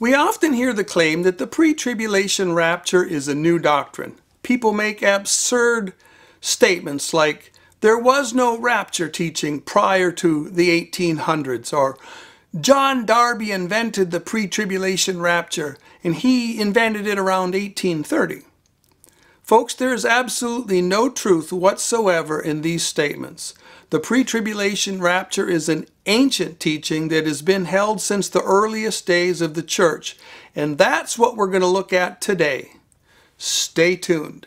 We often hear the claim that the pre-tribulation rapture is a new doctrine. People make absurd statements like, there was no rapture teaching prior to the 1800s, or John Darby invented the pre-tribulation rapture, and he invented it around 1830. Folks, there is absolutely no truth whatsoever in these statements. The pre-tribulation rapture is an ancient teaching that has been held since the earliest days of the church, and that's what we're going to look at today. Stay tuned.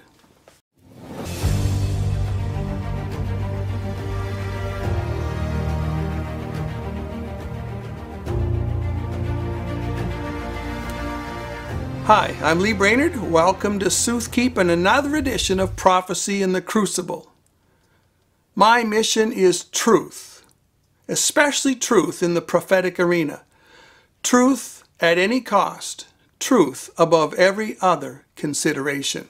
Hi, I'm Lee Brainard. Welcome to Soothkeep and another edition of Prophecy in the Crucible. My mission is truth, especially truth in the prophetic arena. Truth at any cost, truth above every other consideration.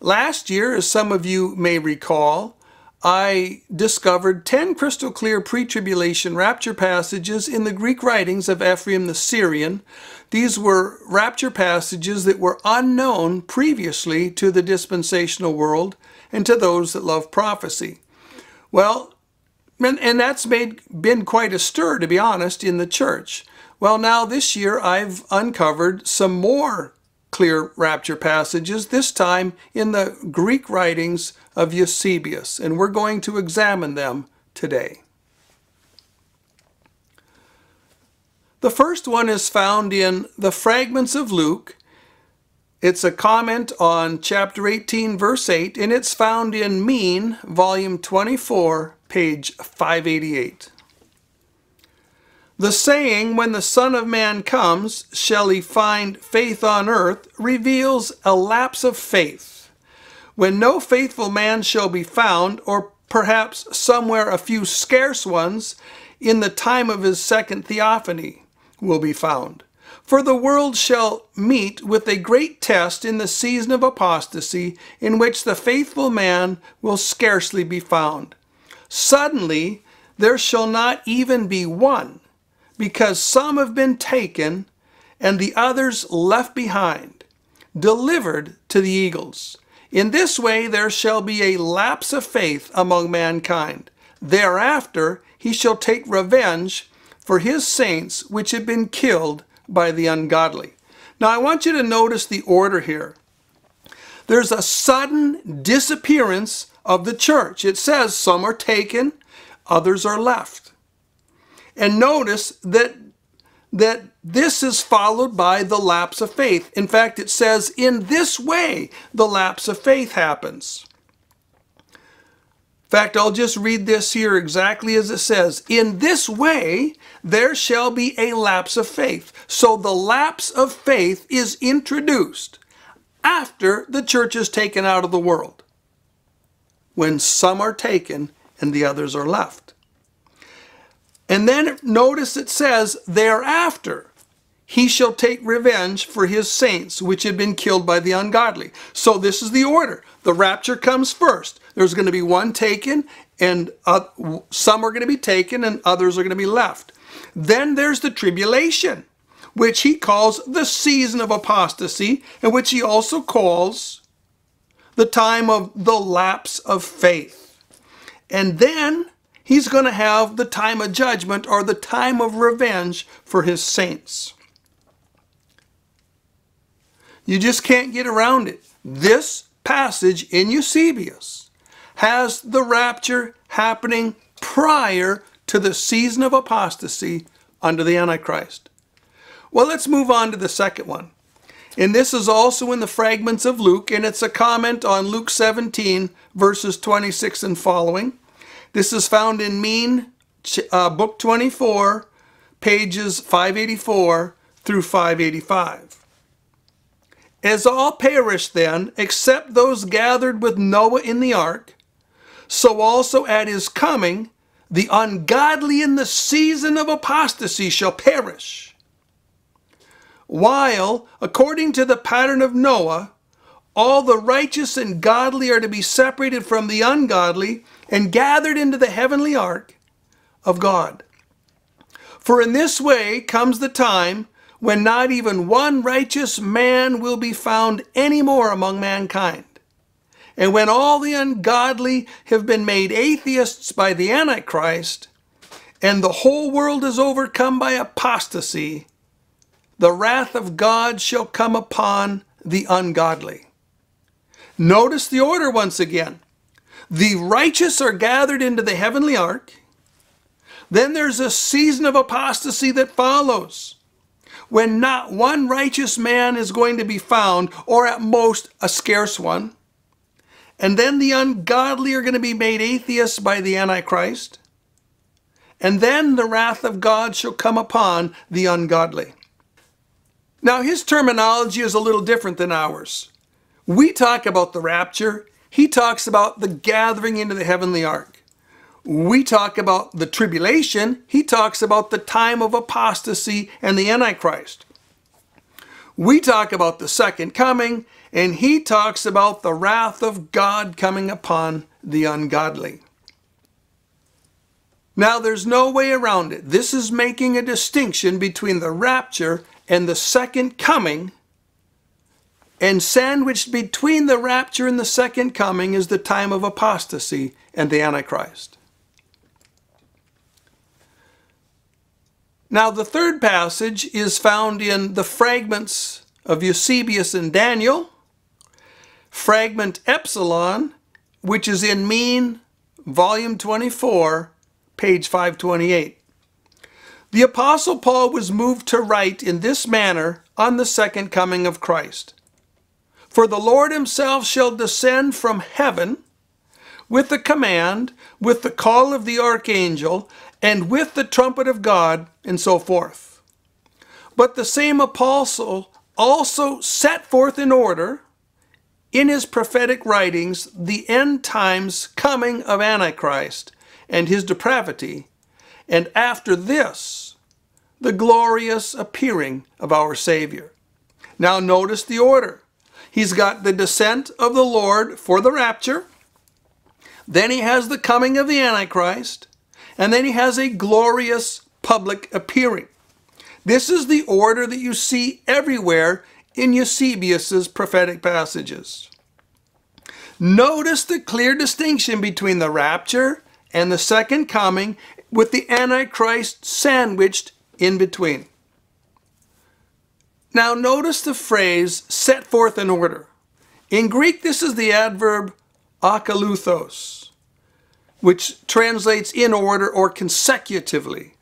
Last year, as some of you may recall, I discovered 10 crystal clear pre-tribulation rapture passages in the Greek writings of Ephraim the Syrian. These were rapture passages that were unknown previously to the dispensational world and to those that love prophecy. Well, and, and that's made been quite a stir, to be honest, in the church. Well, now this year I've uncovered some more clear rapture passages, this time in the Greek writings of Eusebius, and we're going to examine them today. The first one is found in the fragments of Luke. It's a comment on chapter 18, verse 8, and it's found in Migne, volume 24, page 588. The saying, when the Son of Man comes, shall he find faith on earth, reveals a lapse of faith. When no faithful man shall be found, or perhaps somewhere a few scarce ones, in the time of his second theophany will be found. For the world shall meet with a great test in the season of apostasy, in which the faithful man will scarcely be found. Suddenly there shall not even be one because some have been taken and the others left behind, delivered to the eagles. In this way there shall be a lapse of faith among mankind. Thereafter he shall take revenge for his saints which have been killed by the ungodly. Now I want you to notice the order here. There's a sudden disappearance of the church. It says some are taken, others are left. And notice that, that this is followed by the lapse of faith. In fact, it says, in this way, the lapse of faith happens. In fact, I'll just read this here exactly as it says. In this way, there shall be a lapse of faith. So the lapse of faith is introduced after the church is taken out of the world, when some are taken and the others are left. And then notice it says, thereafter he shall take revenge for his saints which had been killed by the ungodly. So this is the order. The rapture comes first. There's going to be one taken and uh, some are going to be taken and others are going to be left. Then there's the tribulation, which he calls the season of apostasy and which he also calls the time of the lapse of faith. And then he's going to have the time of judgment or the time of revenge for his saints. You just can't get around it. This passage in Eusebius has the rapture happening prior to the season of apostasy under the Antichrist. Well, let's move on to the second one. And this is also in the fragments of Luke, and it's a comment on Luke 17, verses 26 and following. This is found in Migne, uh, Book 24, pages 584 through 585. As all perished then, except those gathered with Noah in the ark, so also at his coming, the ungodly in the season of apostasy shall perish. While, according to the pattern of Noah, all the righteous and godly are to be separated from the ungodly and gathered into the heavenly ark of God. For in this way comes the time when not even one righteous man will be found any more among mankind. And when all the ungodly have been made atheists by the Antichrist, and the whole world is overcome by apostasy, the wrath of God shall come upon the ungodly. Notice the order once again. The righteous are gathered into the heavenly ark. Then there's a season of apostasy that follows when not one righteous man is going to be found, or at most a scarce one. And then the ungodly are going to be made atheists by the Antichrist. And then the wrath of God shall come upon the ungodly. Now, his terminology is a little different than ours. We talk about the rapture, he talks about the gathering into the heavenly ark. We talk about the tribulation, he talks about the time of apostasy and the Antichrist. We talk about the second coming, and he talks about the wrath of God coming upon the ungodly. Now, there's no way around it. This is making a distinction between the rapture and the second coming. And sandwiched between the rapture and the second coming is the time of apostasy and the Antichrist. Now, the third passage is found in the fragments of Eusebius and Daniel, fragment Epsilon, which is in Migne, volume 24, page 528. The Apostle Paul was moved to write in this manner on the second coming of Christ. For the Lord himself shall descend from heaven with the command, with the call of the archangel, and with the trumpet of God, and so forth. But the same apostle also set forth in order in his prophetic writings the end times coming of Antichrist and his depravity, and after this, the glorious appearing of our Savior. Now notice the order. He's got the descent of the Lord for the rapture, then he has the coming of the Antichrist, and then he has a glorious public appearing. This is the order that you see everywhere in Eusebius's prophetic passages. Notice the clear distinction between the rapture and the second coming with the Antichrist sandwiched in between. Now notice the phrase set forth in order. In Greek, this is the adverb akaluthos, which translates in order or consecutively.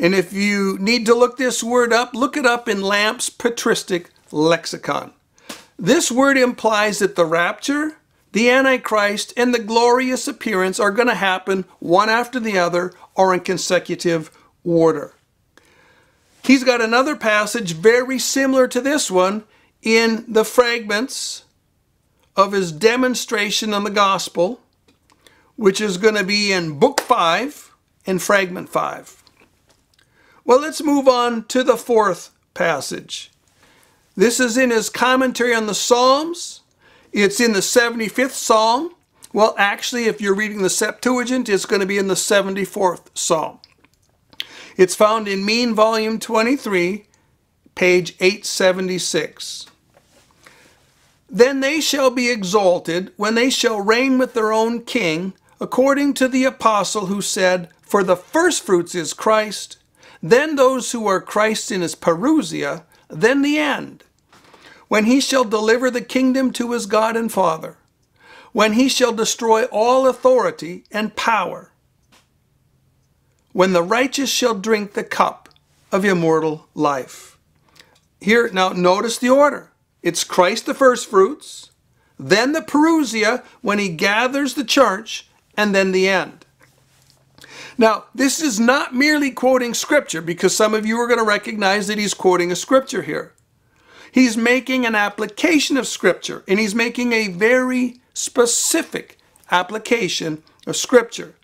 And if you need to look this word up, look it up in Lampe's patristic lexicon. This word implies that the rapture the Antichrist and the glorious appearance are going to happen one after the other or in consecutive order. He's got another passage very similar to this one in the fragments of his demonstration on the gospel, which is going to be in Book 5 and Fragment 5. Well, let's move on to the fourth passage. This is in his commentary on the Psalms it's in the 75th Psalm. Well, actually, if you're reading the Septuagint, it's going to be in the 74th Psalm. It's found in Migne Volume 23, page 876. Then they shall be exalted when they shall reign with their own king, according to the apostle who said, For the firstfruits is Christ, then those who are Christ in his parousia, then the end when he shall deliver the kingdom to his God and Father, when he shall destroy all authority and power, when the righteous shall drink the cup of immortal life. Here, now notice the order. It's Christ the firstfruits, then the parousia when he gathers the church, and then the end. Now, this is not merely quoting scripture because some of you are going to recognize that he's quoting a scripture here. He's making an application of Scripture, and he's making a very specific application of Scripture.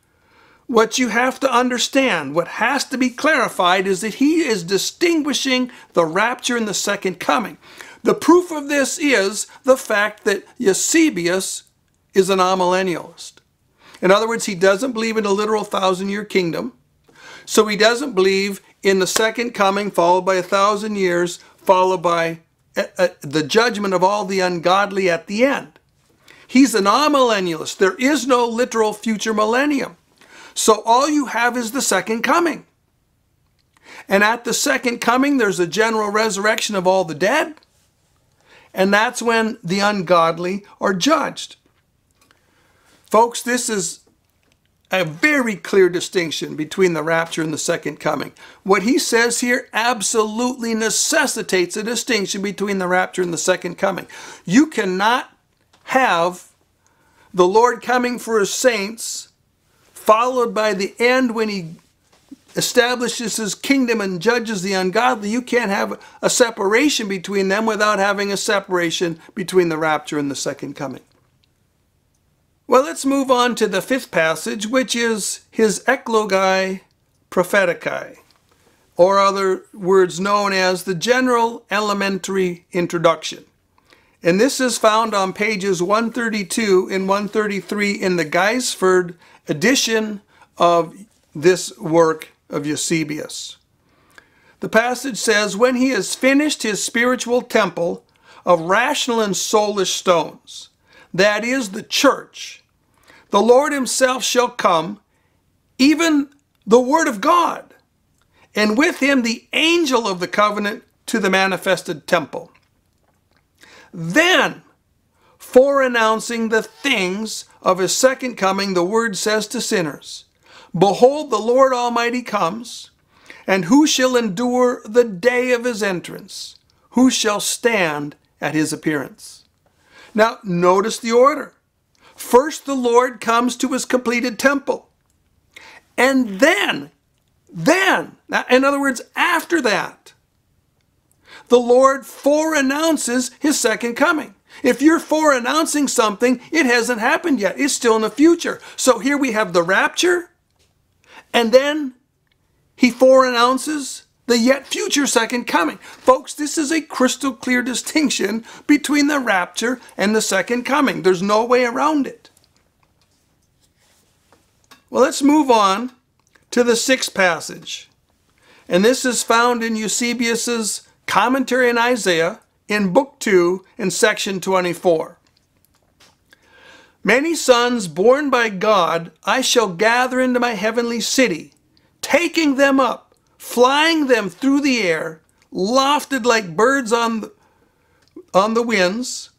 What you have to understand, what has to be clarified, is that he is distinguishing the rapture and the second coming. The proof of this is the fact that Eusebius is an amillennialist. In other words, he doesn't believe in a literal thousand year kingdom. So he doesn't believe in the second coming, followed by a thousand years, followed by uh, uh, the judgment of all the ungodly at the end. He's an amillennialist. There is no literal future millennium. So all you have is the second coming. And at the second coming, there's a general resurrection of all the dead. And that's when the ungodly are judged. Folks, this is a very clear distinction between the rapture and the second coming. What he says here absolutely necessitates a distinction between the rapture and the second coming. You cannot have the Lord coming for his saints, followed by the end when he establishes his kingdom and judges the ungodly. You can't have a separation between them without having a separation between the rapture and the second coming. Well, let's move on to the fifth passage, which is his Eclogai Propheticae, or other words known as the General Elementary Introduction. And this is found on pages 132 and 133 in the Gaisford edition of this work of Eusebius. The passage says, When he has finished his spiritual temple of rational and soulish stones, that is the church, the Lord himself shall come, even the word of God, and with him the angel of the covenant to the manifested temple. Then, for announcing the things of his second coming, the word says to sinners, Behold, the Lord Almighty comes, and who shall endure the day of his entrance? Who shall stand at his appearance? Now, notice the order. First, the Lord comes to his completed temple. And then, then, in other words, after that, the Lord foreannounces his second coming. If you're foreannouncing something, it hasn't happened yet. It's still in the future. So here we have the rapture, and then he foreannounces the yet future second coming. Folks, this is a crystal clear distinction between the rapture and the second coming. There's no way around it. Well, let's move on to the sixth passage. And this is found in Eusebius's commentary on Isaiah in Book 2 in section 24. Many sons born by God I shall gather into my heavenly city, taking them up flying them through the air, lofted like birds on the, on the winds.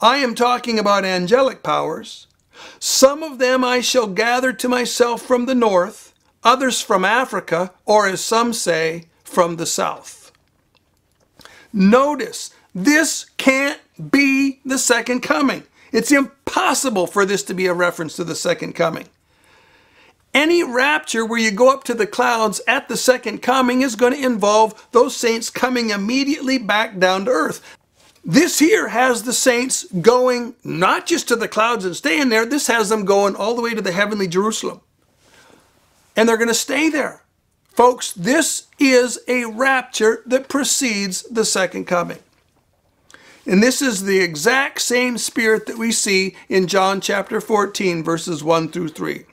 I am talking about angelic powers. Some of them I shall gather to myself from the north, others from Africa, or as some say, from the south. Notice, this can't be the second coming. It's impossible for this to be a reference to the second coming. Any rapture where you go up to the clouds at the second coming is going to involve those saints coming immediately back down to earth. This here has the saints going not just to the clouds and staying there, this has them going all the way to the heavenly Jerusalem. And they're going to stay there. Folks, this is a rapture that precedes the second coming. And this is the exact same spirit that we see in John chapter 14, verses 1 through 3.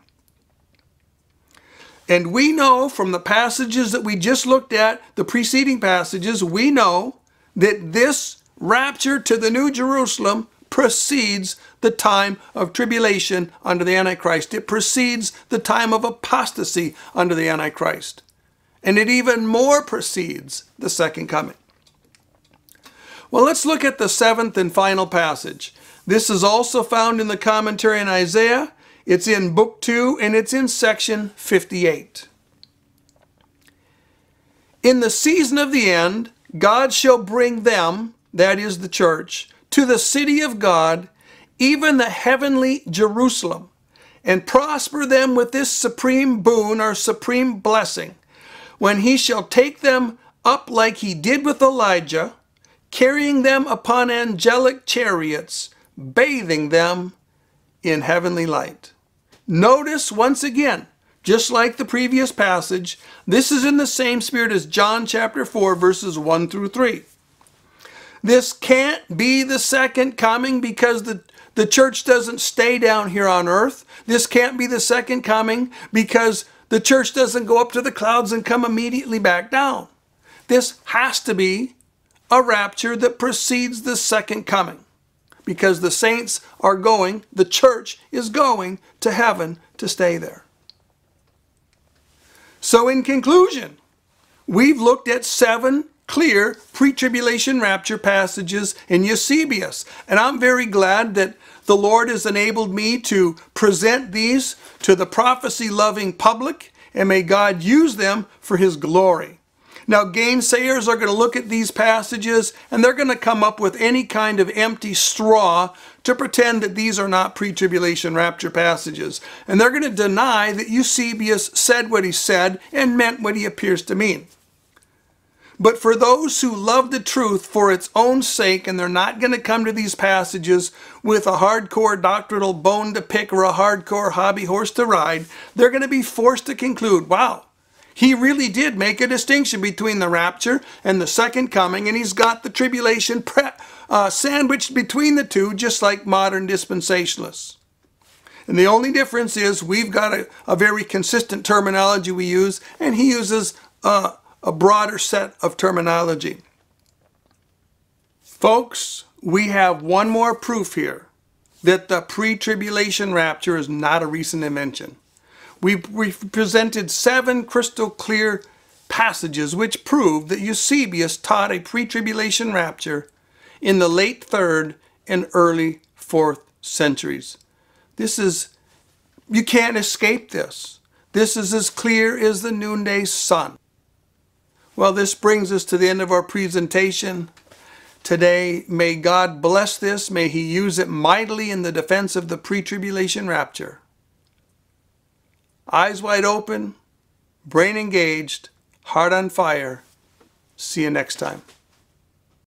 And we know from the passages that we just looked at, the preceding passages, we know that this rapture to the New Jerusalem precedes the time of tribulation under the Antichrist. It precedes the time of apostasy under the Antichrist. And it even more precedes the second coming. Well, let's look at the seventh and final passage. This is also found in the commentary in Isaiah it's in Book 2 and it's in section 58. In the season of the end, God shall bring them, that is the church, to the city of God, even the heavenly Jerusalem, and prosper them with this supreme boon or supreme blessing, when he shall take them up like he did with Elijah, carrying them upon angelic chariots, bathing them in heavenly light. Notice once again, just like the previous passage, this is in the same spirit as John chapter 4, verses 1 through 3. This can't be the second coming because the, the church doesn't stay down here on earth. This can't be the second coming because The church doesn't go up to the clouds and come immediately back down. This has to be a rapture that precedes the second coming because the saints are going, the church is going to heaven to stay there. So, in conclusion, we've looked at seven clear pre-tribulation rapture passages in Eusebius. And I'm very glad that the Lord has enabled me to present these to the prophecy-loving public, and may God use them for his glory. Now, gainsayers are going to look at these passages and they're going to come up with any kind of empty straw to pretend that these are not pre-tribulation rapture passages. And they're going to deny that Eusebius said what he said and meant what he appears to mean. But for those who love the truth for its own sake, and they're not going to come to these passages with a hardcore doctrinal bone to pick or a hardcore hobby horse to ride, they're going to be forced to conclude, wow, he really did make a distinction between the rapture and the second coming, and he's got the tribulation uh, sandwiched between the two, just like modern dispensationalists. And the only difference is we've got a, a very consistent terminology we use, and he uses uh, a broader set of terminology. Folks, we have one more proof here that the pre-tribulation rapture is not a recent invention. We've, we've presented seven crystal clear passages which prove that Eusebius taught a pre-tribulation rapture in the late 3rd and early 4th centuries. This is, you can't escape this. This is as clear as the noonday sun. Well, this brings us to the end of our presentation today. May God bless this. May He use it mightily in the defense of the pre-tribulation rapture. Eyes wide open, brain engaged, heart on fire. See you next time.